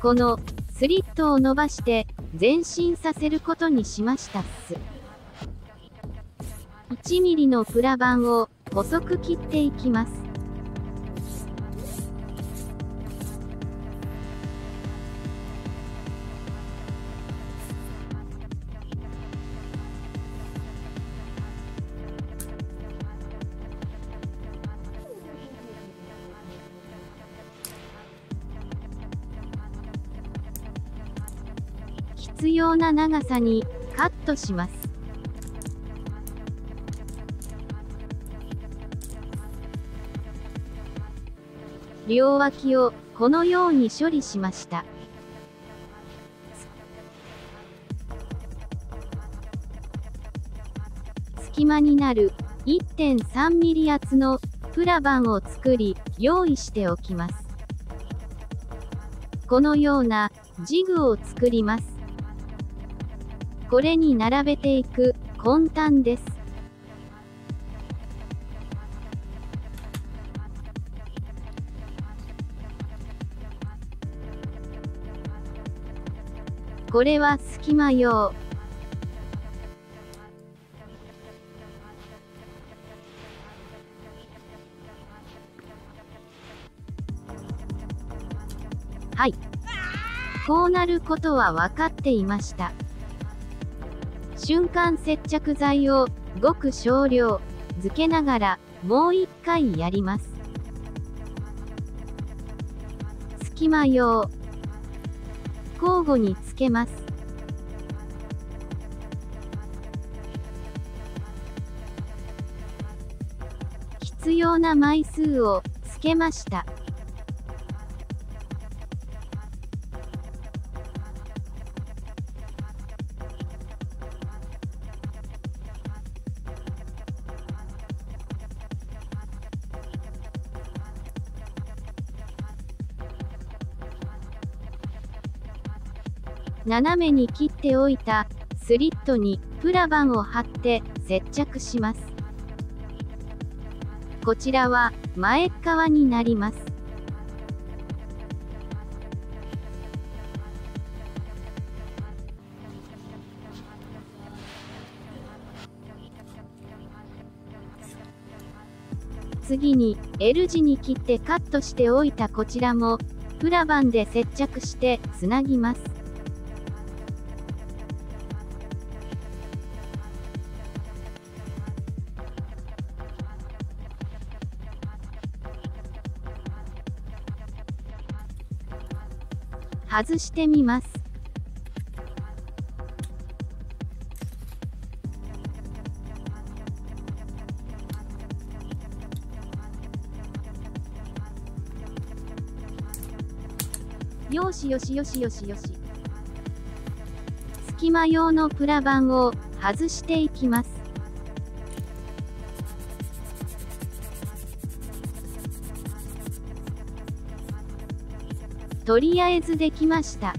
このスリットを伸ばして前進させることにしましたっす。1mm のプラ板を細く切っていきます。必要な長さにカットします。両脇をこのように処理しました。隙間になる 1.3mm 厚のプラ板を作り用意しておきます。このようなジグを作ります。これに並べていく混沌です。これは隙間用。はい。こうなることは分かっていました。瞬間接着剤をごく少量漬けながらもう一回やります。隙間用交互につけます。必要な枚数をつけました。斜めに切っておいたスリットにプラ板を貼って接着します。こちらは前側になります。次に L 字に切ってカットしておいたこちらもプラ板で接着してつなぎます。外してみます。よしよしよしよしよし。隙間用のプラ板を外していきます。とりあえずできました。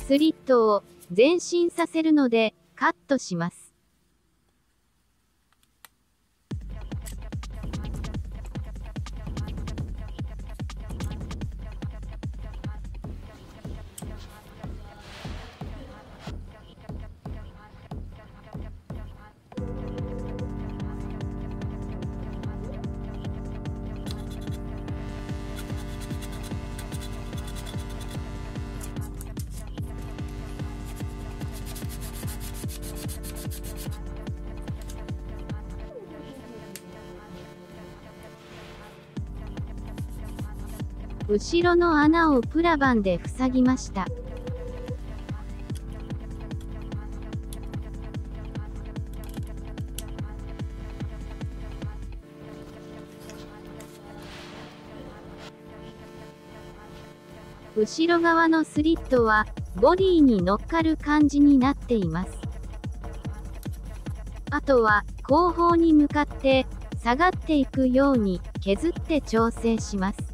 スリットを前進させるのでカットします。後ろの穴をプラバンで塞ぎました。後ろ側のスリットはボディに乗っかる感じになっています。あとは後方に向かって下がっていくように削って調整します。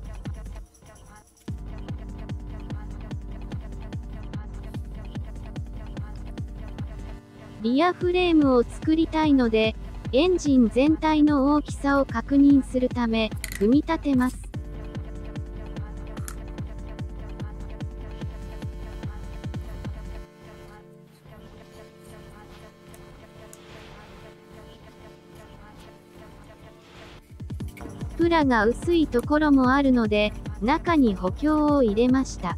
リアフレームを作りたいので、エンジン全体の大きさを確認するため、組み立てます。プラが薄いところもあるので、中に補強を入れました。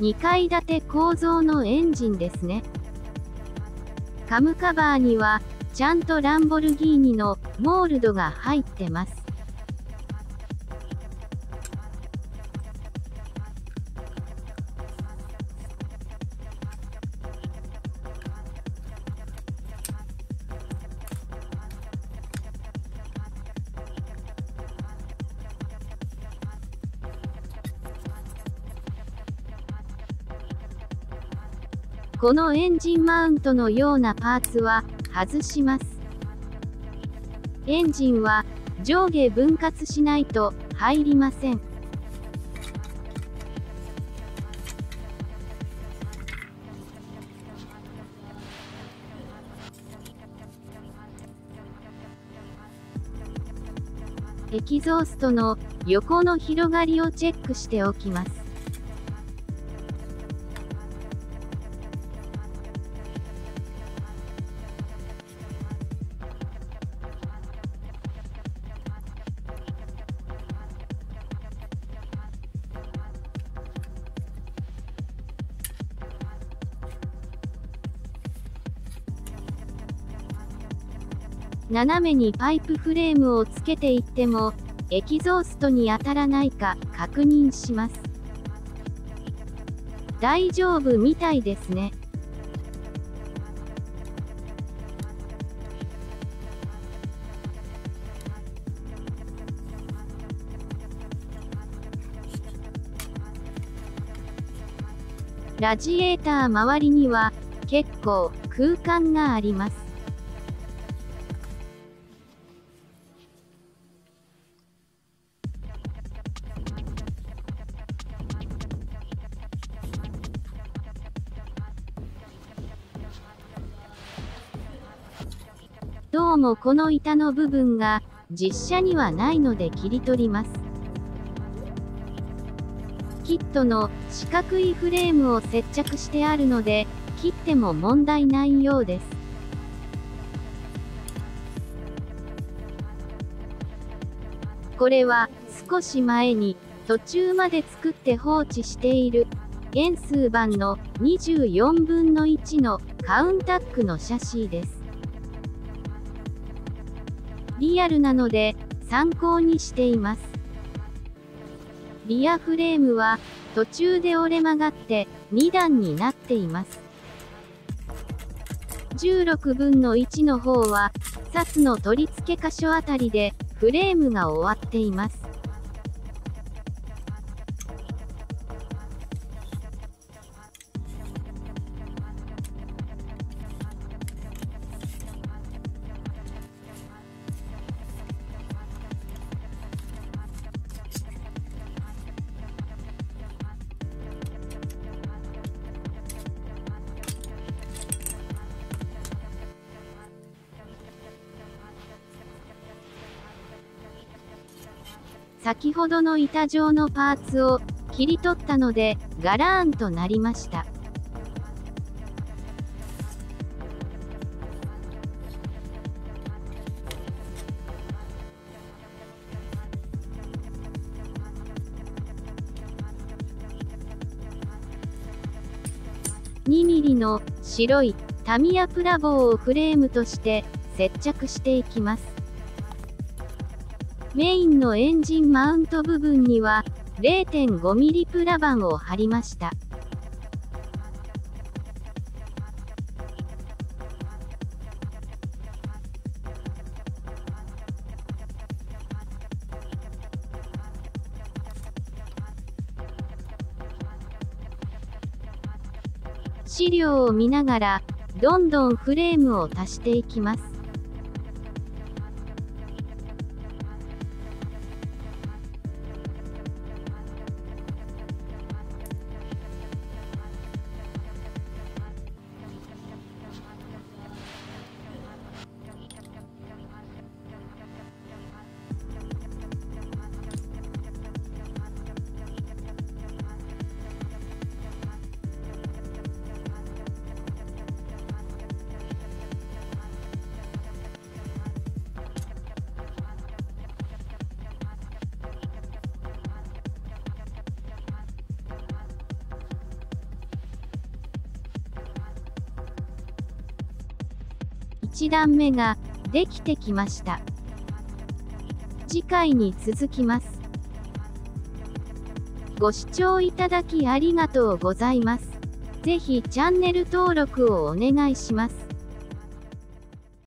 2階建て構造のエンジンですね。カムカバーには、ちゃんとランボルギーニのモールドが入ってます。このエンジンマウントのようなパーツは外します。エンジンは上下分割しないと入りません。エキゾーストの横の広がりをチェックしておきます。斜めにパイプフレームをつけていっても、エキゾーストに当たらないか確認します。大丈夫みたいですね。ラジエーター周りには結構空間があります。うもこの板の部分が実車にはないので切り取ります。キットの四角いフレームを接着してあるので切っても問題ないようです。これは少し前に途中まで作って放置している円数版の24分の1のカウンタックのシャシーです。リアルなので参考にしています。リアフレームは途中で折れ曲がって2段になっています。16分の1の方は、サスの取り付け箇所あたりでフレームが終わっています。先ほどの板状のパーツを切り取ったのでガラーンとなりました。2ミリの白いタミヤプラ棒をフレームとして接着していきます。メインのエンジンマウント部分には 0.5mm プラ板を貼りました。資料を見ながら、どんどんフレームを足していきます。1段目ができてきました。次回に続きます。ご視聴いただきありがとうございます。ぜひチャンネル登録をお願いします。